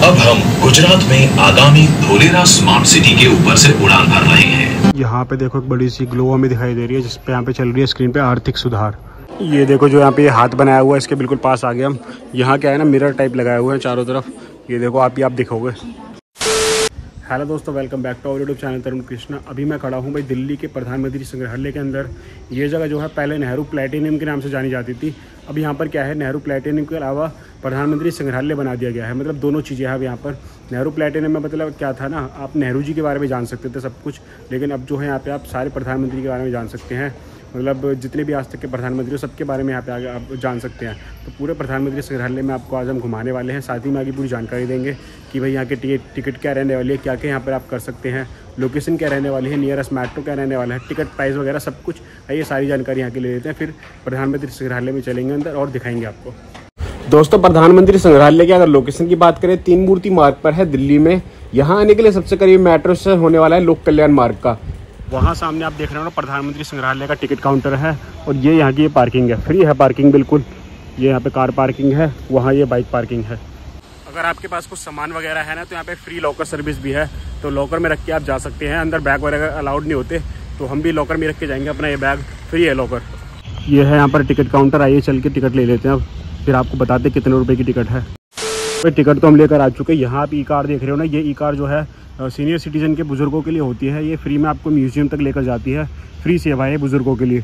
अब हम गुजरात में आगामी धोलेरा स्मार्ट सिटी के ऊपर से उड़ान भर रहे हैं। यहाँ पे देखो एक बड़ी सी ग्लो हमें दिखाई दे रही है जिसपे यहाँ पे चल रही है स्क्रीन पे आर्थिक सुधार। ये देखो जो यहाँ पे हाथ बनाया हुआ है, इसके बिल्कुल पास आ गए हम। यहाँ क्या है ना, मिरर टाइप लगाए हुए हैं चारों तरफ़। ये देखो, आप ही आप दिखोगे। हेलो दोस्तों welcome back to our YouTube channel Tarun Krishna. अभी मैं खड़ा हूँ भाई दिल्ली के प्रधानमंत्री संग्रहालय के अंदर। ये जगह जो है, पहले नेहरू प्लेटिनियम के नाम से जानी जाती थी। अब यहाँ पर क्या है, नेहरू प्लेटिनियम के अलावा प्रधानमंत्री संग्रहालय बना दिया गया है। मतलब दोनों चीज़ें हैं अब यहाँ पर। नेहरू प्लेटिनियम में मतलब क्या था ना, आप नेहरू जी के बारे में जान सकते थे सब कुछ, लेकिन अब जो है यहाँ पर आप सारे प्रधानमंत्री के बारे में जान सकते हैं। मतलब जितने भी आज तक के प्रधानमंत्री हो, सबके बारे में यहाँ पे आगे आप जान सकते हैं। तो पूरे प्रधानमंत्री संग्रहालय में आपको आज हम घुमाने वाले हैं। साथ ही में आगे पूरी जानकारी देंगे कि भाई यहाँ के टिकट टिकट क्या रहने वाली है क्या क्या यहाँ पर आप कर सकते हैं। लोकेशन क्या रहने वाली है नियरेस्ट मेट्रो क्या रहने वाला है, टिकट प्राइस वगैरह सब कुछ ये सारी जानकारी यहाँ के ले लेते हैं। फिर प्रधानमंत्री संग्रहालय में चलेंगे अंदर और दिखाएँगे आपको। दोस्तों, प्रधानमंत्री संग्रहालय की अगर लोकेशन की बात करें, तीन मूर्ति मार्ग पर है दिल्ली में। यहाँ आने के लिए सबसे करीब मेट्रो से होने वाला है लोक कल्याण मार्ग का। वहाँ सामने आप देख रहे हो प्रधानमंत्री संग्रहालय का टिकट काउंटर है और ये यहाँ की ये पार्किंग है। फ्री है पार्किंग बिल्कुल। ये यहाँ पे कार पार्किंग है, वहाँ ये बाइक पार्किंग है। अगर आपके पास कुछ सामान वगैरह है ना तो यहाँ पे फ्री लॉकर सर्विस भी है। तो लॉकर में रख के आप जा सकते हैं। अंदर बैग वगैरह अलाउड नहीं होते तो हम भी लॉकर में रख के जाएँगे अपना ये बैग। फ्री है लॉकर। ये है यहाँ पर टिकट काउंटर। आइए चल के टिकट ले लेते हैं। अब फिर आपको बताते कितने रुपये की टिकट है। टिकट तो हम लेकर आ चुके हैं। यहाँ आप ई कार देख रहे हो ना, ये ई कार जो है सीनियर सिटीजन के बुज़ुर्गों के लिए होती है। ये फ्री में आपको म्यूज़ियम तक लेकर जाती है। फ्री सेवा है बुज़ुर्गों के लिए।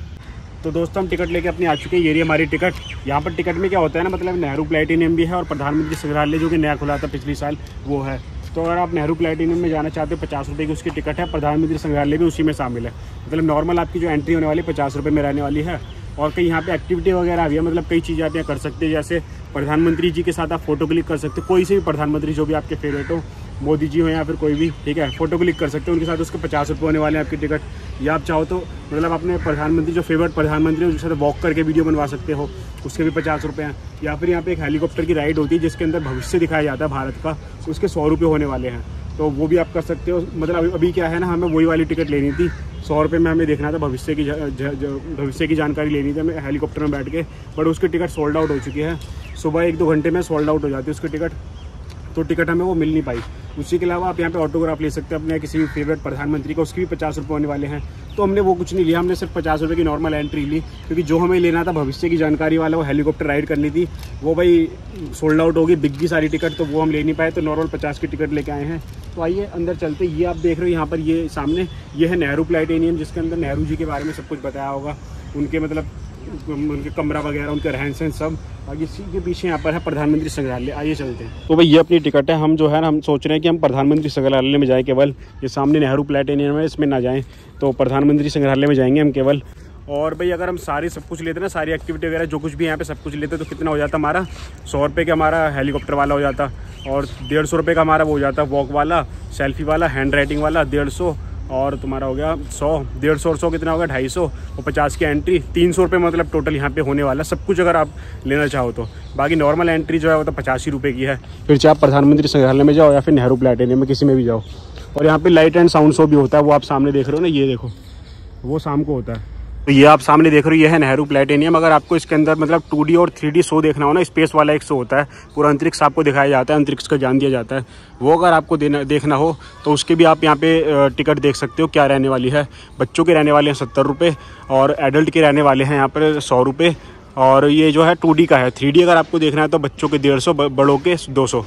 तो दोस्तों, हम टिकट लेके अपनी आ चुके हैं। ये रही हमारी टिकट यहाँ पर टिकट में क्या होता है ना मतलब नेहरू प्लेटिनियम भी है और प्रधानमंत्री संग्रहालय जो कि नया खुला था पिछले साल, वो है। तो अगर आप नेहरू प्लेटिनियम में जाना चाहते हो, पचास रुपये की उसकी टिकट है। प्रधानमंत्री संग्रहालय भी उसी में शामिल है। मतलब नॉर्मल आपकी जो एंट्री होने वाली है, पचास रुपये में रहने वाली है। और कई यहाँ पे एक्टिविटी वगैरह भी है मतलब कई चीज़ें आप यहाँ कर सकते हैं। जैसे प्रधानमंत्री जी के साथ आप फ़ोटो क्लिक कर सकते हो। कोई से भी प्रधानमंत्री जो भी आपके फेवरेट हो मोदी जी हो या फिर कोई भी, ठीक है? फ़ोटो क्लिक कर सकते हो, उनके साथ उसके पचास रुपये होने वाले हैं आपकी टिकट या आप चाहो तो मतलब अपने प्रधानमंत्री, जो फेवरेट प्रधानमंत्री है उसके साथ वॉक करके वीडियो बनवा सकते हो, उसके भी पचास रुपये हैं। या फिर यहाँ पे एक हेलीकॉप्टर की राइड होती है, जिसके अंदर भविष्य दिखाया जाता है भारत का उसके सौ रुपये होने वाले हैं। तो वो भी आप कर सकते हो। मतलब अभी अभी क्या है ना, हमें वही वाली टिकट लेनी थी। सौ रुपये में हमें देखना था, भविष्य की भविष्य की जानकारी लेनी थी हमें हेलीकॉप्टर में बैठ के बट उसकी टिकट सोल्ड आउट हो चुकी है। सुबह एक दो घंटे में सोल्ड आउट हो जाती है उसकी टिकट तो टिकट हमें वो मिल नहीं पाई। उसी के अलावा आप यहाँ पे ऑटोग्राफ ले सकते हैं अपने किसी भी फेवरेट प्रधानमंत्री का, उसके भी पचास रुपये होने वाले हैं। तो हमने वो कुछ नहीं लिया, हमने सिर्फ़ पचास रुपये की नॉर्मल एंट्री ली, क्योंकि जो हमें लेना था, भविष्य की जानकारी वाला वो हेलीकॉप्टर राइड करनी थी, वो भाई सोल्ड आउट होगी बिग बिग्गी सारी टिकट तो वो हम ले नहीं पाए तो नॉर्मल पचास की टिकट लेके आए हैं। तो आइए, अंदर चलते ये आप देख रहे हो यहाँ पर, ये सामने, ये है नेहरू प्लेटेनियम जिसके अंदर नेहरू जी के बारे में सब कुछ बताया होगा। उनके मतलब उनके कमरा वगैरह, उनके रहन सहन सब। और इसी के पीछे यहाँ पर है प्रधानमंत्री संग्रहालय। आइए चलते हैं। तो भाई, ये अपनी टिकट है। हम जो है ना, हम सोच रहे हैं कि हम प्रधानमंत्री संग्रहालय में जाएँ केवल। ये सामने नेहरू प्लेटेनियम है इसमें ना जाएँ। तो प्रधानमंत्री संग्रहालय में जाएँगे हम केवल। और भाई, अगर हम सारी सब कुछ लेते ना, सारी एक्टिविटी वगैरह, जो कुछ भी यहाँ पे सब कुछ लेते तो कितना हो जाता हमारा? सौ रुपये का हमारा हेलीकॉप्टर वाला हो जाता। और डेढ़ सौ रुपये का हमारा वो हो जाता वॉक वाला सेल्फी वाला हैंड राइटिंग वाला, डेढ़ सौ। और तुम्हारा हो गया सौ, डेढ़ सौ और सौ कितना होगा? ढाई सौ। और पचास की एंट्री तीन सौ रुपये मतलब टोटल यहाँ पे होने वाला सब कुछ अगर आप लेना चाहो तो। बाकी नॉर्मल एंट्री जो है वो तो पचास ही रुपये की है। फिर चाहे आप प्रधानमंत्री संग्रहालय में जाओ या फिर नेहरू प्लेटेनियम में किसी में भी जाओ। और यहाँ पर लाइट एंड साउंड शो भी होता है, वो आप सामने देख रहे हो ना, ये देखो। वो शाम को होता है। तो ये आप सामने देख रहे हो, ये है नेहरू प्लेटेनियम। अगर आपको इसके अंदर मतलब टू और थ्री शो देखना हो ना, स्पेस वाला एक शो होता है, पूरा अंतरिक्ष आपको दिखाया जाता है, अंतरिक्ष का जान दिया जाता है। वो अगर आपको देना, देखना हो तो उसके भी आप यहाँ पे टिकट देख सकते हो, क्या रहने वाली है। बच्चों के रहने वाले हैं सत्तर रुपये और एडल्ट के रहने वाले हैं यहाँ पर सौ रुपये और ये जो है टू का है। थ्री अगर आपको देखना है तो बच्चों के डेढ़ सौ बड़ों के दो सौ।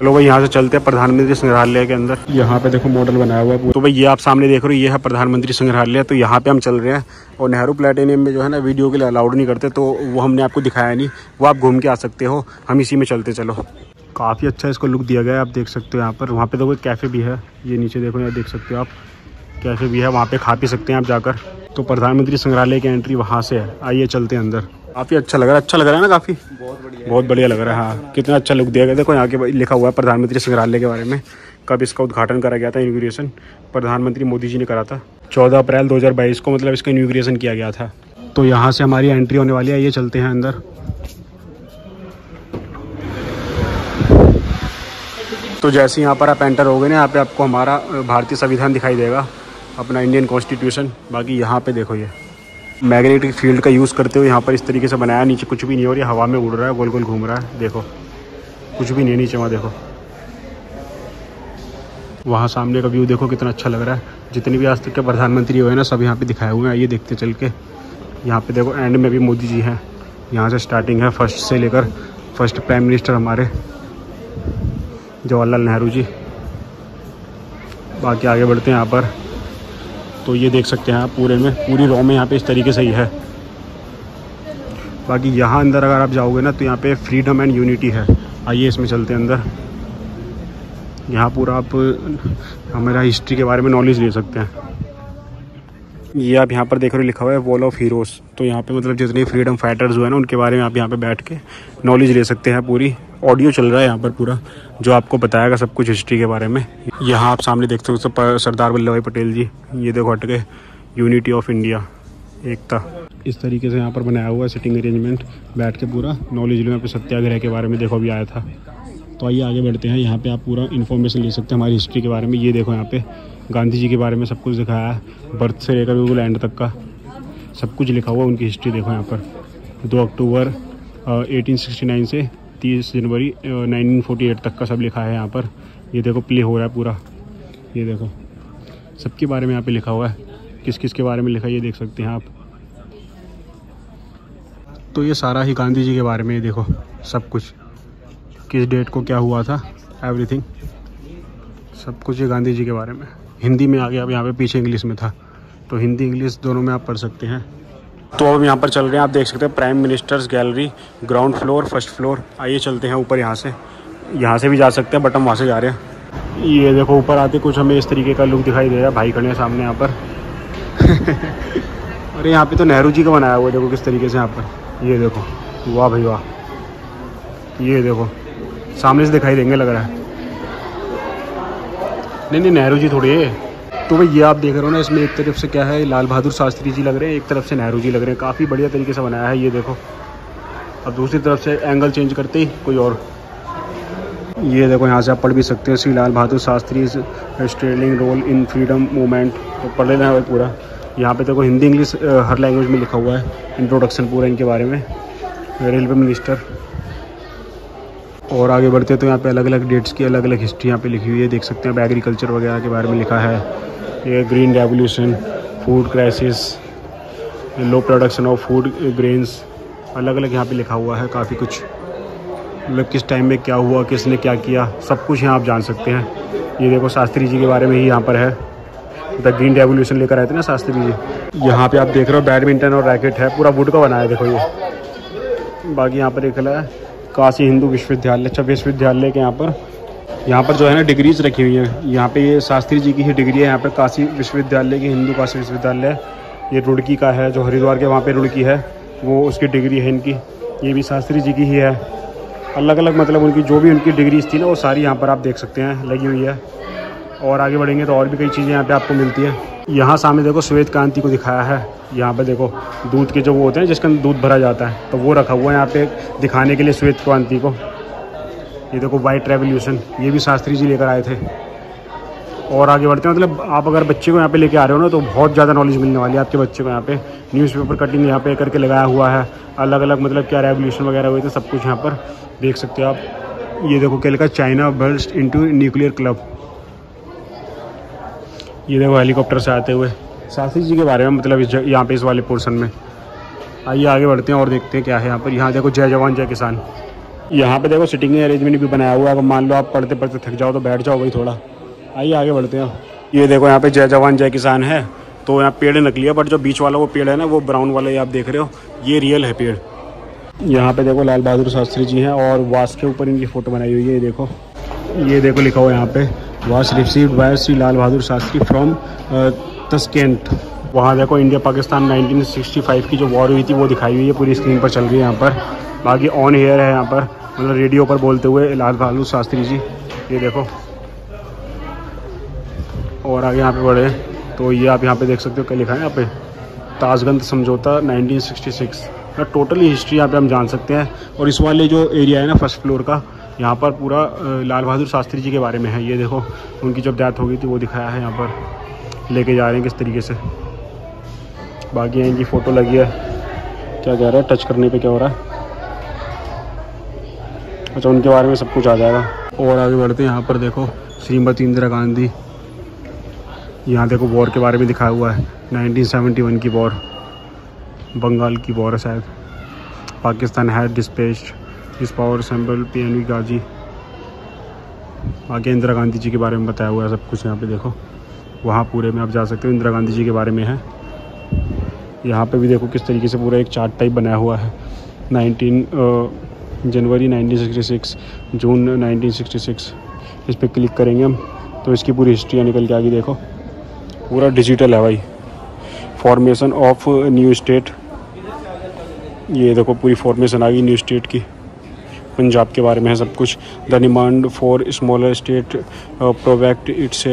चलो भाई यहाँ से चलते हैं प्रधानमंत्री संग्रहालय के अंदर। यहाँ पे देखो मॉडल बनाया हुआ है तो भाई ये आप सामने देख रहे हो ये है प्रधानमंत्री संग्रहालय। तो यहाँ पे हम चल रहे हैं और नेहरू प्लेटेनियम में जो है ना वीडियो के लिए अलाउड नहीं करते तो वो हमने आपको दिखाया नहीं। वो आप घूम के आ सकते हो। हम इसी में चलते चलो। काफ़ी अच्छा इसको लुक दिया गया है आप देख सकते हो यहाँ पर। वहाँ पर देखो कैफ़े भी है। ये नीचे देखो यहाँ देख सकते हो आप। कैफ़े भी है वहाँ पर खा पी सकते हैं आप जाकर। तो प्रधानमंत्री संग्रहालय की एंट्री वहाँ से है। आइए चलते हैं अंदर। काफ़ी अच्छा लग रहा है। अच्छा लग रहा है ना काफ़ी? बहुत बढ़िया बहुत बढ़िया लग रहा है हाँ। कितना अच्छा लुक दिया गया। देखो, यहाँ के लिखा हुआ है प्रधानमंत्री संग्रहालय के बारे में। कब इसका उद्घाटन करा गया था इनग्रेशन प्रधानमंत्री मोदी जी ने करा था। चौदह अप्रैल दो हज़ार बाईस को मतलब इसका इनग्रेशन किया गया था। तो यहाँ से हमारी एंट्री होने वाली है। ये चलते हैं अंदर। तो जैसे यहाँ पर आप एंटर हो गए ना, यहाँ पे आपको हमारा भारतीय संविधान दिखाई देगा। अपना इंडियन कॉन्स्टिट्यूशन बाकी यहाँ पे देखो ये। मैग्नेटिक फ़ील्ड का यूज़ करते हुए यहाँ पर इस तरीके से बनाया, नीचे कुछ भी नहीं हो रही हवा में उड़ रहा है गोल गोल घूम रहा है, देखो। कुछ भी नहीं नीचे वहाँ, देखो। वहाँ सामने का व्यू देखो कितना अच्छा लग रहा है। जितने भी आज तक के प्रधानमंत्री हुए ना, सब यहाँ पे दिखाए हुए हैं, आइए देखते चल के। यहाँ पे देखो एंड में भी मोदी जी हैं। यहाँ से स्टार्टिंग है फ़र्स्ट से लेकर फ़र्स्ट प्राइम मिनिस्टर हमारे, जवाहरलाल नेहरू जी। बाकी आगे बढ़ते हैं यहाँ पर। तो ये देख सकते हैं आप पूरे में, पूरी रॉ में यहाँ पे इस तरीके से ही है। बाकी यहाँ अंदर अगर आप जाओगे ना तो यहाँ पे फ्रीडम एंड यूनिटी है। आइए इसमें चलते हैं अंदर। यहाँ पूरा आप, हमारा हिस्ट्री के बारे में नॉलेज ले सकते हैं। ये आप यहाँ पर देख रहे हो लिखा हुआ है वॉल ऑफ़ हीरोज़ तो यहाँ पे मतलब जितने फ्रीडम फाइटर्स हुए हैं ना, उनके बारे में आप यहाँ पे बैठ के नॉलेज ले सकते हैं पूरी। ऑडियो चल रहा है यहाँ पर पूरा, जो आपको बताएगा सब कुछ हिस्ट्री के बारे में। यहाँ आप सामने देख सकते हो सरदार वल्लभ भाई पटेल जी, ये देखो हट गए यूनिटी ऑफ़ इंडिया एकता। इस तरीके से यहाँ पर बनाया हुआ है सिटिंग अरेंजमेंट बैठ के पूरा नॉलेज लो, यहाँ पे सत्याग्रह के बारे में देखो, अभी आया था। तो आइए आगे बढ़ते हैं, यहाँ पे आप पूरा इन्फॉर्मेशन ले सकते हैं हमारी हिस्ट्री के बारे में। ये देखो यहाँ पे, गांधी जी के बारे में सब कुछ दिखाया है बर्थ से लेकर बिल्कुल एंड तक का। सब कुछ लिखा हुआ है उनकी हिस्ट्री देखो यहाँ पर। दो अक्टूबर एटीन से तीस जनवरी नाइनटीन फोर्टी तक का सब लिखा है यहाँ पर। ये देखो प्ले हो रहा है पूरा। ये देखो, सबके बारे में यहाँ पे लिखा हुआ है। किस किस के बारे में लिखा है, ये देख सकते हैं आप। तो ये सारा ही गांधी जी के बारे में देखो, सब कुछ। किस डेट को क्या हुआ था एवरीथिंग सब कुछ ये गांधी जी के बारे में। हिंदी में आ गया अब यहाँ पे पीछे इंग्लिश में था। तो हिंदी इंग्लिश दोनों में आप पढ़ सकते हैं। तो अब यहाँ पर चल रहे हैं। आप देख सकते हैं prime ministers gallery ground floor first floor आइए चलते हैं ऊपर यहाँ से। यहाँ से भी जा सकते हैं बट हम वहाँ से जा रहे हैं। ये देखो, ऊपर आते कुछ हमें इस तरीके का लुक दिखाई दे रहा है, भाई खड़े हैं सामने यहाँ पर। अरे यहाँ पे तो नेहरू जी का बनाया हुआ है, देखो किस तरीके से यहाँ पर। ये देखो, वाह भाई वाह। ये देखो, सामने से दिखाई देंगे लग रहा है। नहीं नहीं, नेहरू जी थोड़ी है तो भाई ये आप देख रहे हो ना, इसमें एक तरफ़ से क्या है, लाल बहादुर शास्त्री जी लग रहे हैं, एक तरफ़ से नेहरू जी लग रहे हैं। काफ़ी बढ़िया तरीके से बनाया है ये देखो। अब दूसरी तरफ़ से एंगल चेंज करते ही कोई और। ये देखो, यहाँ से आप पढ़ भी सकते हैं, Shri Lal Bahadur Shastri sterling role in freedom movement. तो पढ़ लेना है पूरा। यहाँ पे देखो, हिंदी, इंग्लिश हर लैंग्वेज में लिखा हुआ है इंट्रोडक्शन पूरा इनके बारे में। Railway minister. और आगे बढ़ते तो यहाँ पे अलग अलग डेट्स की अलग अलग हिस्ट्री यहाँ पे लिखी हुई है, देख सकते हैं एग्रीकल्चर वगैरह के बारे में लिखा है। ये green revolution food crisis low production of food grains अलग अलग यहाँ पे लिखा हुआ है, काफ़ी कुछ। मतलब किस टाइम में क्या हुआ, किसने क्या किया, सब कुछ यहाँ आप जान सकते हैं। ये देखो शास्त्री जी के बारे में ही यहाँ पर है। द ग्रीन रेवोल्यूशन लेकर आए थे ना शास्त्री जी। यहाँ पे आप देख रहे हो बैडमिंटन और रैकेट है, पूरा वुड का बनाया देखो ये। बाकी यहाँ पर एक है, काशी हिंदू विश्वविद्यालय अच्छा विश्वविद्यालय के यहाँ पर। यहाँ पर जो है ना डिग्रीज रखी हुई हैं। यहाँ पे ये शास्त्री जी की ही डिग्री है, यहाँ पर काशी विश्वविद्यालय की हिंदू काशी विश्वविद्यालय, ये रुड़की का है, जो हरिद्वार के वहाँ पे रुड़की है, वो उसकी डिग्री है इनकी। ये भी शास्त्री जी की ही है। अलग अलग मतलब उनकी जो भी उनकी डिग्रीज थी ना, वो सारी यहाँ पर आप देख सकते हैं, लगी हुई है। और आगे बढ़ेंगे तो और भी कई चीज़ें यहाँ पर आपको मिलती है। यहाँ सामने देखो श्वेत क्रांति को दिखाया है। यहाँ पे देखो, दूध के जो वो होते हैं, जिसके अंदर दूध भरा जाता है तो वो रखा हुआ है यहाँ पे दिखाने के लिए श्वेत क्रांति को। ये देखो वाइट रेवोल्यूशन ये भी शास्त्री जी लेकर आए थे। और आगे बढ़ते हैं मतलब आप अगर बच्चे को यहाँ पे लेके आ रहे हो ना तो बहुत ज़्यादा नॉलेज मिलने वाली है आपके बच्चे को यहाँ पे। न्यूज़पेपर कटिंग यहाँ पे करके लगाया हुआ है। अलग अलग मतलब क्या रेवोल्यूशन वगैरह हुए थे, सब कुछ यहाँ पर देख सकते हो आप। ये देखो क्या लिखा China burst into nuclear club ये देखो हेलीकॉप्टर से आते हुए। शास्त्री जी के बारे में मतलब इस यहाँ पे इस वाले पोर्सन में। आइए, आगे बढ़ते हैं और देखते हैं क्या है यहाँ पर। यहाँ देखो, जय जवान, जय किसान। यहाँ पे देखो सिटिंग अरेंजमेंट भी बनाया हुआ है। अगर मान लो आप पढ़ते पढ़ते थक जाओ तो बैठ जाओ भाई थोड़ा। आइए, आगे बढ़ते हैं। ये देखो यहाँ पे जय जवान, जय किसान है। तो यहाँ पेड़ नकली है बट जो बीच वाला वो पेड़ है ना, वो ब्राउन वाला ये आप देख रहे हो। ये रियल है पेड़। यहाँ पे देखो लाल बहादुर शास्त्री जी हैं और वास के ऊपर इनकी फ़ोटो बनाई हुई है, ये देखो। ये देखो लिखा हुआ यहाँ पे, was received by Shri Lal Bahadur Shastri from Tashkent वहाँ देखो इंडिया पाकिस्तान 1965 की जो वॉर हुई थी, वो दिखाई हुई है, पूरी स्क्रीन पर चल रही है यहाँ पर। बाकी ऑन हेयर है यहाँ पर मतलब रेडियो पर बोलते हुए लाल बहादुर शास्त्री जी। ये देखो। और आगे यहाँ पे बढ़े। तो ये आप यहाँ पे देख सकते हो क्या लिखा है यहाँ पे। ताजगंद समझौता 1966 मतलब टोटली हिस्ट्री यहाँ पे हम जान सकते हैं। और इस वाले जो एरिया है ना फ़र्स्ट फ्लोर का, यहाँ पर पूरा लाल बहादुर शास्त्री जी के बारे में है। ये देखो, उनकी जब डेथ हो गई थी, वो दिखाया है यहाँ पर। लेके जा रहे हैं किस तरीके से। बाकी इनकी फ़ोटो लगी है। क्या कह रहा है? टच करने पे क्या हो रहा है? अच्छा उनके बारे में सब कुछ आ जाएगा। और आगे बढ़ते हैं, यहाँ पर देखो श्रीमती इंदिरा गांधी। यहाँ देखो, वॉर के बारे में दिखाया हुआ है। 1971 की वॉर। बंगाल की वॉर है शायद। पाकिस्तान है dispatched is power assemble P N Ghazi. आगे इंदिरा गांधी जी के बारे में बताया हुआ है सब कुछ यहाँ पे देखो। वहाँ पूरे में आप जा सकते हो, इंदिरा गांधी जी के बारे में है। यहाँ पे भी देखो, किस तरीके से पूरा एक चार्ट टाइप बनाया हुआ है। 19 जनवरी 1966 जून 1966 इस पर क्लिक करेंगे हम। तो इसकी पूरी हिस्ट्री निकल के आगे देखो। पूरा डिजिटल है भाई। Formation of new state. ये देखो पूरी फॉर्मेशन आ गई न्यू स्टेट की। पंजाब के बारे में है सब कुछ। The demand for smaller state provoked its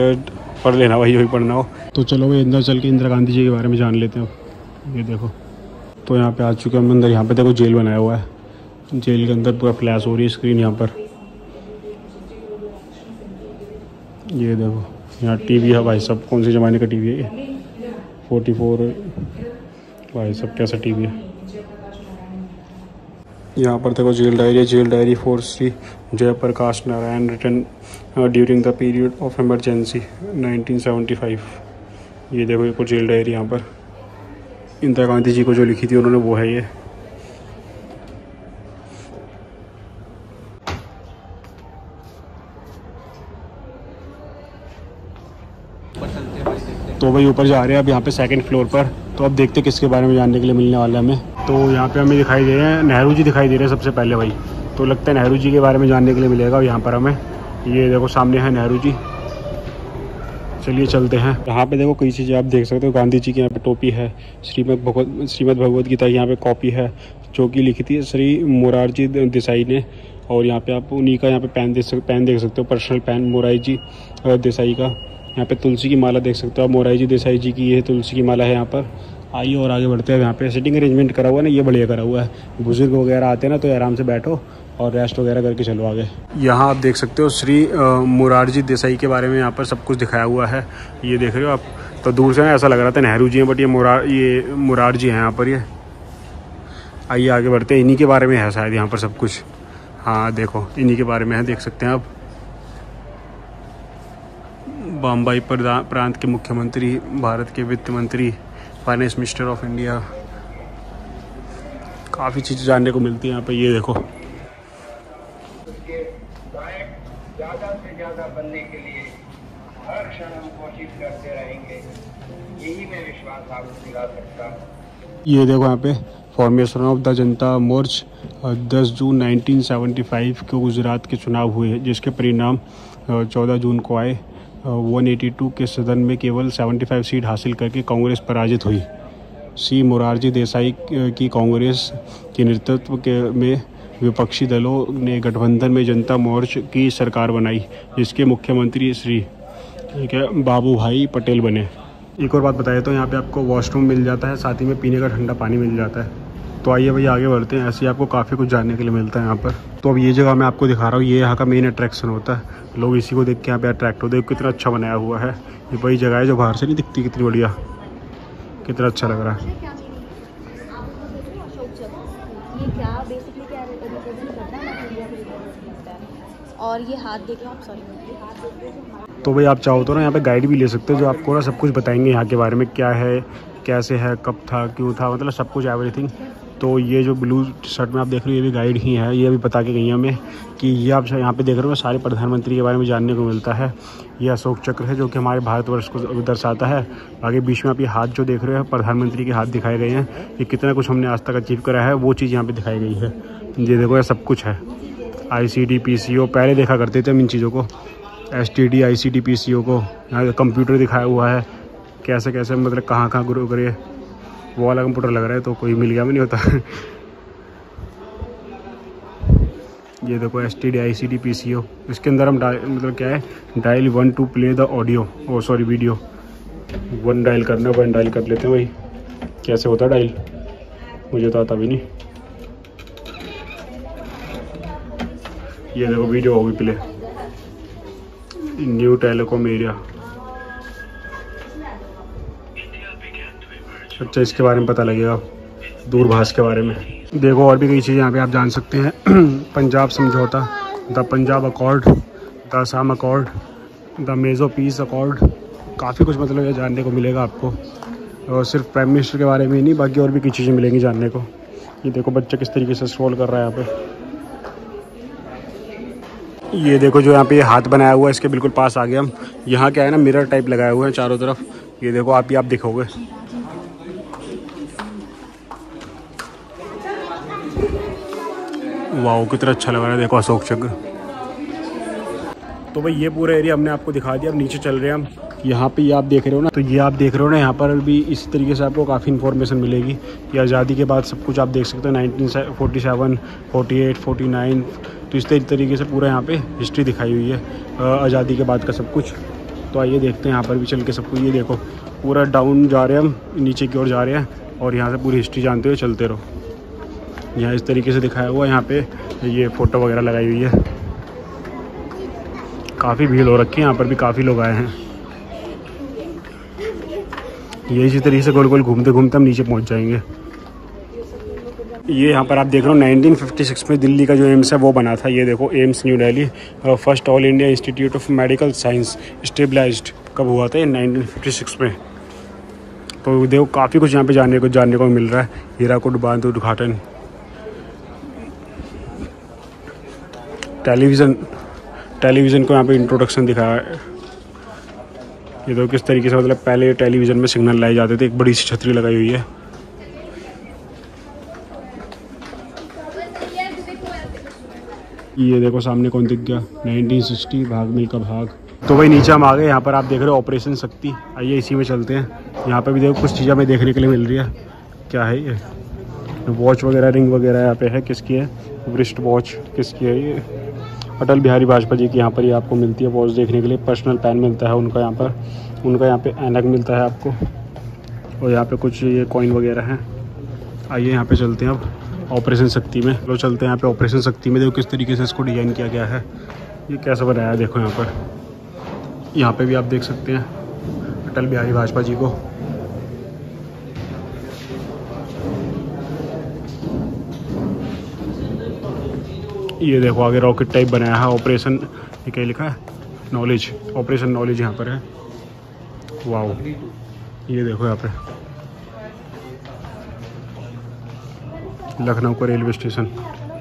पढ़ लेना भाई, वही पढ़ना हो। तो चलो भाई, अंदर चल के इंदिरा गांधी जी के बारे में जान लेते हो। ये देखो। तो यहाँ पे आ चुके हैं हम अंदर। यहाँ पे देखो जेल बनाया हुआ है। जेल के अंदर पूरा फ्लैश हो रही है स्क्रीन यहाँ पर। ये देखो, यहाँ टीवी है भाई सब कौन से ज़माने का टीवी है ये? फोर्टी फोर भाई सब कैसा टीवी है? यहाँ पर देखो jail diary jail diary four C, Jayaprakash Narayan written during the period of emergency 1975 ये देखो, ये जेल डायरी यहाँ पर। इंदिरा गांधी जी को जो लिखी थी, उन्होंने वो है ये। तो भाई ऊपर जा रहे हैं अब यहाँ पे सेकंड फ्लोर पर। तो अब देखते हैं किसके बारे में जानने के लिए मिलने वाला है हमें। तो यहाँ पे हमें दिखाई दे रहे हैं, नेहरू जी दिखाई दे रहे हैं सबसे पहले भाई तो लगता है नेहरू जी के बारे में जानने के लिए मिलेगा यहाँ पर हमें। ये देखो सामने है नेहरू जी। चलिए चलते हैं। यहाँ पे देखो कई चीज़ें आप देख सकते हो। गांधी जी की यहाँ पे टोपी है, श्रीमद भगवत श्रीमद भगवत गीता यहाँ पे कॉपी है, जो कि लिखी थी श्री मोरारजी देसाई ने। और यहाँ पे आप उन्हीं का यहाँ पे पेन देख सकते पेन देख सकते हो personal pen Morarji Desai का। यहाँ पे तुलसी की माला देख सकते हो आप मोरारी जी देसाई जी की ये तुलसी की माला है यहाँ पर। आइए और आगे बढ़ते हैं, यहाँ पे सिटिंग अरेंजमेंट करा हुआ है ना, ये बढ़िया करा हुआ है। बुज़ुर्ग वगैरह आते हैं ना तो आराम से बैठो और रेस्ट वगैरह करके चलो आगे। यहाँ आप देख सकते हो, श्री मुरारजी देसाई के बारे में यहाँ पर सब कुछ दिखाया हुआ है। ये देख रहे हो आप तो दूर से ना ऐसा लग रहा था नेहरू जी हैं बट ये मुरार ये मुरार जी हैं यहाँ पर ये। आइए आगे बढ़ते हैं, इन्हीं के बारे में है शायद यहाँ पर सब कुछ। हाँ देखो, इन्हीं के बारे में है, देख सकते हैं आप। बम्बई प्रांत के मुख्यमंत्री, भारत के वित्त मंत्री फाइनेंस मिनिस्टर ऑफ़ इंडिया काफ़ी चीज़ें जानने को मिलती है यहाँ पे, ये देखो। ये देखो यहाँ पे फॉर्मेशन ऑफ़ द जनता मोर्च 10 जून 1975 को गुजरात के चुनाव हुए, जिसके परिणाम 14 जून को आए। 182 के सदन में केवल 75 सीट हासिल करके कांग्रेस पराजित हुई। सी. मुरारजी देसाई की कांग्रेस के नेतृत्व के में विपक्षी दलों ने गठबंधन में जनता मोर्च की सरकार बनाई, जिसके मुख्यमंत्री श्री बाबू भाई पटेल बने। एक और बात बताए तो यहाँ पे आपको वॉशरूम मिल जाता है, साथ ही में पीने का ठंडा पानी मिल जाता है। तो आइए भाई आगे बढ़ते हैं। ऐसे ही आपको काफ़ी कुछ जानने के लिए मिलता है यहाँ पर। तो अब ये जगह मैं आपको दिखा रहा हूँ। ये यहाँ का मेन अट्रैक्शन होता है। लोग इसी को देख के यहाँ पे अट्रैक्ट होते हैं। कितना अच्छा बनाया हुआ है। ये वही जगह है जो बाहर से नहीं दिखती। कितनी बढ़िया। कितना अच्छा लग रहा है। और ये हाथ देखे आप सॉरी तो भाई आप चाहो तो ना यहाँ पे गाइड भी ले सकते हो जो आपको ना सब कुछ बताएँगे यहाँ के बारे में। क्या है कैसे है कब था क्यों था मतलब सब कुछ एवरीथिंग तो ये जो ब्लू शर्ट में आप देख रहे हो, ये भी गाइड ही है। ये भी बता के गई हमें कि ये आप यहाँ पे देख रहे हो, सारे प्रधानमंत्री के बारे में जानने को मिलता है। ये अशोक चक्र है, जो कि हमारे भारतवर्ष को दर्शाता है। आगे बीच में आप ये हाथ जो देख रहे हो, प्रधानमंत्री के हाथ दिखाए गए हैं। ये कितना कुछ हमने आज तक अचीव करा है, वो चीज़ यहाँ पर दिखाई गई है। ये देखो, ये सब कुछ है। आई सी डी पी सी ओ पहले देखा करते थे हम इन चीज़ों को। S T D I S D P C O को। यहाँ कंप्यूटर दिखाया हुआ है। कैसे कैसे मतलब कहाँ कहाँ ग्रो करे। वो वाला कंप्यूटर लग रहा है तो कोई मिल गया भी नहीं होता। ये देखो S T D I S D P C O इसके अंदर हम डायल मतलब क्या है? Dial one two play the audio. Oh sorry video. One dial करना, वन डायल कर लेते हैं भाई। कैसे होता डायल? मुझे तो आता भी नहीं। ये देखो, वीडियो होगी प्ले न्यू टेलीकॉम एरिया। अच्छा इसके बारे में पता लगेगा, दूरभाष के बारे में। देखो, और भी कई चीज़ें यहाँ पे आप जान सकते हैं। पंजाब समझौता, the Punjab accord, the Assam accord, the Mizo peace accord. काफ़ी कुछ मतलब ये जानने को मिलेगा आपको। और सिर्फ़ प्राइम मिनिस्टर के बारे में ही नहीं, बाकी और भी कई चीज़ें मिलेंगी जानने को। ये देखो, बच्चा किस तरीके से स्क्रॉल कर रहा है यहाँ पे। ये देखो जो यहाँ पे हाथ बनाया हुआ है, इसके बिल्कुल पास आ गए हम। यहाँ क्या है ना मिरर टाइप लगाए हुए हैं चारों तरफ़। ये देखो, आप ही आप दिखोगे। वाह कितना अच्छा लग रहा है। देखो अशोक चक्र तो भाई, ये पूरा एरिया हमने आपको दिखा दिया। अब नीचे चल रहे हैं हम। यहाँ पे ये आप देख रहे हो ना? तो ये आप देख रहे हो ना, यहाँ पर भी इस तरीके से आपको काफ़ी इन्फॉर्मेशन मिलेगी। कि आज़ादी के बाद सब कुछ आप देख सकते हो, nineteen forty seven forty eight forty nine तो इस तरीके से पूरा यहाँ पे हिस्ट्री दिखाई हुई है आज़ादी के बाद का सब कुछ। तो आइए देखते हैं, यहाँ पर भी चल के सब कुछ। ये देखो, पूरा डाउन जा रहे हैं हम, नीचे की ओर जा रहे हैं और यहाँ से पूरी हिस्ट्री जानते हुए चलते रहो। यहाँ इस तरीके से दिखाया हुआ है, यहाँ पे ये फ़ोटो वगैरह लगाई हुई है। काफ़ी भीड़ हो रखी है, यहाँ पर भी काफ़ी लोग आए हैं। ये इसी तरीके से गोल गोल घूमते घूमते हम नीचे पहुँच जाएँगे। ये यहाँ पर आप देख रहे हो 1956 में दिल्ली का जो एम्स है, वो बना था। ये देखो, AIIMS, new Delhi first all India institute of medical science, established कब हुआ था ये 1956 में? तो देखो, काफ़ी कुछ यहाँ पे जानने को जानने को मिल रहा है। हीराकुड बाँध उद्घाटन। टेलीविज़न टेलीविज़न को यहाँ पे इंट्रोडक्शन दिखाया है। ये तो किस तरीके से मतलब पहले टेलीविज़न में सिग्नल लाए जाते थे, एक बड़ी सी छतरी लगाई हुई है। ये देखो सामने कौन दिख गया 1960 भाग मिल का भाग। तो भाई नीचे हम आ गए, यहाँ पर आप देख रहे हो ऑपरेशन शक्ति। आइए इसी में चलते हैं। यहाँ पर भी देखो कुछ चीज़ें हमें देखने के लिए मिल रही है। क्या है ये? वॉच वगैरह रिंग वगैरह यहाँ पे है, किसकी है? वृष्ट वॉच किसकी है ये? अटल बिहारी वाजपेयी जी की यहाँ पर ही आपको मिलती है वॉच देखने के लिए पर्सनल पैन मिलता है उनका यहाँ पर, उनका यहाँ पे एनक मिलता है आपको। और यहाँ पे कुछ ये कॉइन वगैरह हैं। आइए यहाँ पे चलते हैं अब ऑपरेशन शक्ति में। लो चलते हैं यहाँ पे ऑपरेशन शक्ति में, देखो किस तरीके से इसको डिज़ाइन किया गया है। ये कैसा बनाया है, देखो यहाँ पर। यहाँ पर भी आप देख सकते हैं अटल बिहारी वाजपेयी जी को। ये देखो आगे रॉकेट टाइप बनाया है ऑपरेशन ये क्या लिखा है? नॉलेज ऑपरेशन नॉलेज यहाँ पर है। वाओ ये देखो यहाँ पर लखनऊ का railway station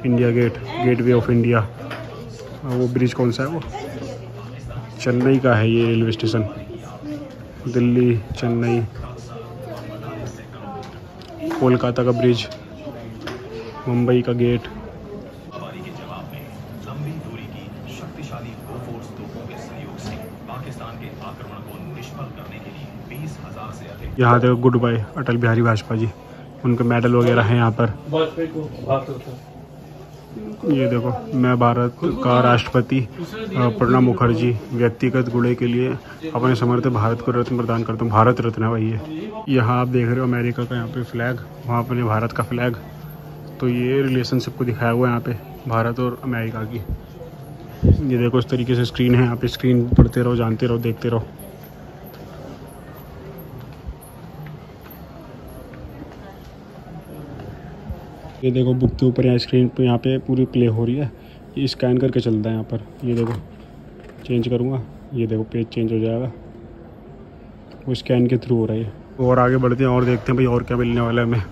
India gate gateway of India वो ब्रिज कौन सा है वो? चेन्नई का है ये रेलवे स्टेशन। दिल्ली, चेन्नई। कोलकाता का ब्रिज मुंबई का गेट हमारी के जवाब में लंबी दूरी की शक्तिशाली बोफोर्स तोपों के सहयोग से पाकिस्तान के आक्रमण को निष्फल करने के लिए बीस हज़ार से अधिक यहाँ देखो गुड बाय अटल बिहारी वाजपेयी जी। उनके मेडल वगैरह हैं यहाँ पर। ये देखो, मैं भारत का राष्ट्रपति प्रणब मुखर्जी, व्यक्तिगत गुणे के लिए अपने समर्थ भारत को रत्न प्रदान करता हूँ। भारत रत्न है भाई ये। यहाँ आप देख रहे हो अमेरिका का यहाँ पे फ्लैग वहाँ अपने भारत का फ्लैग तो ये रिलेशनशिप को दिखाया हुआ है यहाँ पे, भारत और अमेरिका की। ये देखो, इस तरीके से स्क्रीन है। यहाँ पे स्क्रीन पढ़ते रहो, जानते रहो, देखते रहो। ये देखो बुक के ऊपर यहाँ स्क्रीन पे यहाँ पे पूरी प्ले हो रही है। ये स्कैन करके चलता है यहाँ पर। ये देखो चेंज करूँगा। ये देखो पेज चेंज हो जाएगा। वो स्कैन के थ्रू हो रहा है और आगे बढ़ते हैं, और देखते हैं भाई और क्या मिलने वाला है हमें।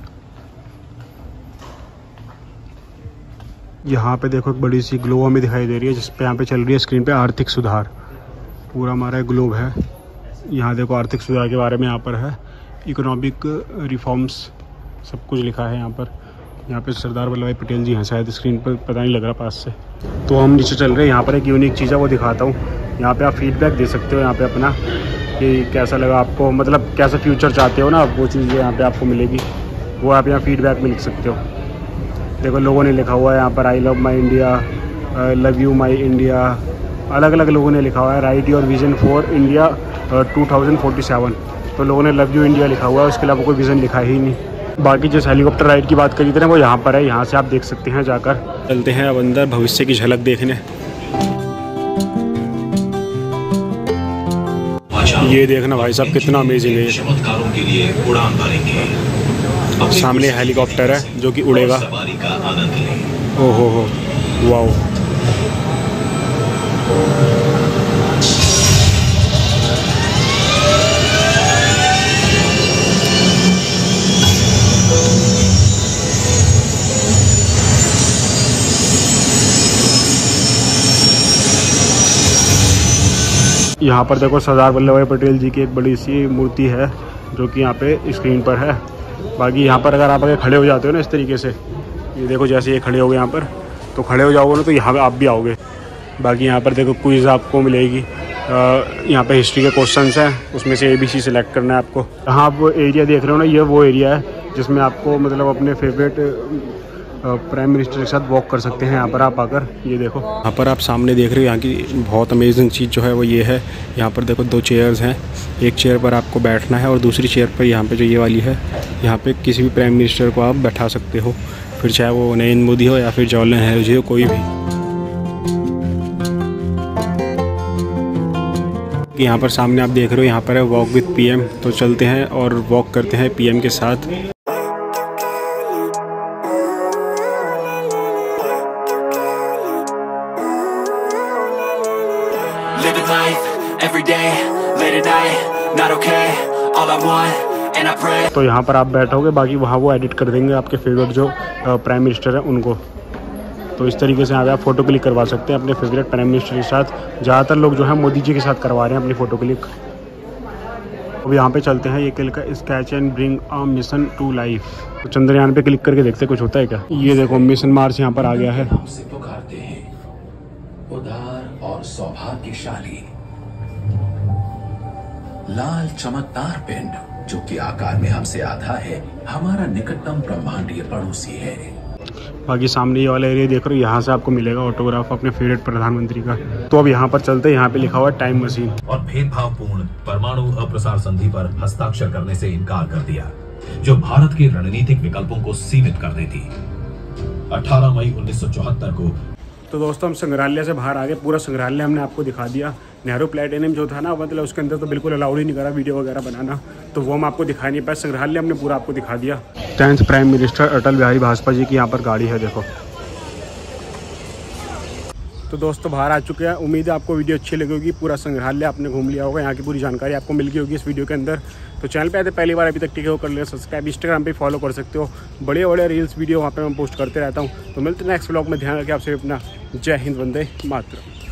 यहाँ पे देखो एक बड़ी सी ग्लोब हमें दिखाई दे रही है जिस पे यहाँ पे चल रही है स्क्रीन पे आर्थिक सुधार। पूरा हमारा ग्लोब है। यहाँ देखो आर्थिक सुधार के बारे में यहाँ पर है। इकोनॉमिक रिफॉर्म्स सब कुछ लिखा है यहाँ पर। यहाँ पे सरदार वल्लभ भाई पटेल जी हैं, शायद स्क्रीन पर पता नहीं लग रहा पास से। तो हम नीचे चल रहे हैं, यहाँ पर एक यूनिक चीज़ है, वो दिखाता हूँ। यहाँ पे आप फीडबैक दे सकते हो, यहाँ पे अपना, कि कैसा लगा आपको मतलब कैसा फ्यूचर चाहते हो ना, वो चीज़ें यहाँ पे आपको मिलेगी। वो आप यहाँ फीडबैक में लिख सकते हो। देखो, लोगों ने लिखा हुआ है यहाँ पर I love my India love you my India अलग अलग लोगों ने लिखा हुआ है write your vision for India to तो लोगों ने लव यू इंडिया लिखा हुआ है, उसके अलावा कोई विज़न लिखा ही नहीं। बाकी जिस हेलीकॉप्टर राइड की बात करी थी ना वो यहाँ पर है यहाँ से आप देख सकते हैं जाकर। चलते हैं अब अंदर भविष्य की झलक देखने। ये देखना भाई साहब कितना अमेजिंग है ये। चमत्कारों के लिए उड़ान भरेंगे। सामने हेलीकॉप्टर है जो कि उड़ेगा। ओहो का आनंद लें। ओ हो हो वाओ। यहाँ पर देखो सरदार वल्लभ भाई पटेल जी की एक बड़ी सी मूर्ति है, जो कि यहाँ पे स्क्रीन पर है। बाकी यहाँ पर अगर आप अगर खड़े हो जाते हो ना इस तरीके से, ये देखो जैसे ये खड़े हो गए यहाँ पर तो खड़े हो जाओगे ना तो यहाँ आप भी आओगे। बाकी यहाँ पर देखो क्विज़ आपको मिलेगी। यहाँ पे हिस्ट्री के क्वेश्चंस हैं, उसमें से ए बी सी सेलेक्ट करना है आपको। यहाँ आप एरिया देख रहे हो ना, ये वो एरिया है, जिसमें आपको मतलब अपने फेवरेट प्राइम मिनिस्टर के साथ वॉक कर सकते हैं, यहाँ पर आप आकर, ये देखो। यहाँ पर आप सामने देख रहे हो, यहाँ की बहुत अमेजिंग चीज़ जो है वो ये है। यहाँ पर देखो दो चेयर्स हैं, एक चेयर पर आपको बैठना है और दूसरी चेयर पर यहाँ पर जो ये वाली है, यहाँ पर किसी भी प्राइम मिनिस्टर को आप बैठा सकते हो। फिर चाहे वो नरेंद्र मोदी हो या फिर जवाहरलाल नेहरू जी हो, कोई भी। यहाँ पर सामने आप देख रहे हो, यहाँ पर है वॉक विद पीएम तो चलते हैं और वॉक करते हैं पीएम के साथ। तो यहाँ पर आप बैठोगे, बाकी वहाँ वो एडिट कर देंगे आपके फेवरेट जो प्राइम मिनिस्टर हैं उनको। तो इस तरीके से यहाँ पे आप फ़ोटो क्लिक करवा सकते हैं अपने फेवरेट प्राइम मिनिस्टर के साथ। ज़्यादातर लोग जो है मोदी जी के साथ करवा रहे हैं अपनी फ़ोटो क्लिक अब यहाँ पे चलते हैं, ये click sketch and bring a mission to life तो चंद्रयान पे क्लिक करके देखते कुछ होता है क्या? ये देखो मिशन मार्च यहाँ पर आ गया है। हैं। उदार और सौभाग्यशाली। लाल चमकदार पिंड जो कि आकार में हमसे आधा है हमारा निकटतम ब्रह्मांडीय पड़ोसी है। बाकी सामने ये वाला एरिया देख रहे हो यहाँ से आपको मिलेगा ऑटोग्राफ अपने फेवरेट प्रधानमंत्री का। तो अब यहाँ पर चलते हैं यहाँ पे लिखा हुआ है टाइम मशीन और भेदभावपूर्ण परमाणु अप्रसार संधि पर हस्ताक्षर करने से इनकार कर दिया जो भारत के रणनीतिक विकल्पों को सीमित कर देती। 18 मई 1974 को तो दोस्तों हम संग्रहालय से बाहर आ गए पूरा संग्रहालय हमने आपको दिखा दिया। नेहरू प्लेटिनियम जो था ना मतलब उसके अंदर तो बिल्कुल अलाउड ही नहीं करा वीडियो वगैरह बनाना। तो वो हम आपको दिखा नहीं पाए। संग्रहालय हमने पूरा आपको दिखा दिया। Tenth prime minister Atal Bihari Bhajpa ji की यहाँ पर गाड़ी है देखो। तो दोस्तों बाहर आ चुके हैं। उम्मीद है आपको वीडियो अच्छी लगी होगी। पूरा संग्रहालय आपने घूम लिया होगा। यहाँ की पूरी जानकारी आपको मिल गई होगी इस वीडियो के अंदर। तो चैनल पे आते पहली बार अभी तक टिके हो कर लिया सब्सक्राइब इंस्टाग्राम पे फॉलो कर सकते हो। बड़े बड़े रील्स वीडियो वहाँ पे मैं पोस्ट करते रहता हूँ। तो मिलते नेक्स्ट ब्लॉग में। ध्यान रखें आपसे अपना। जय हिंद वंदे मातरम।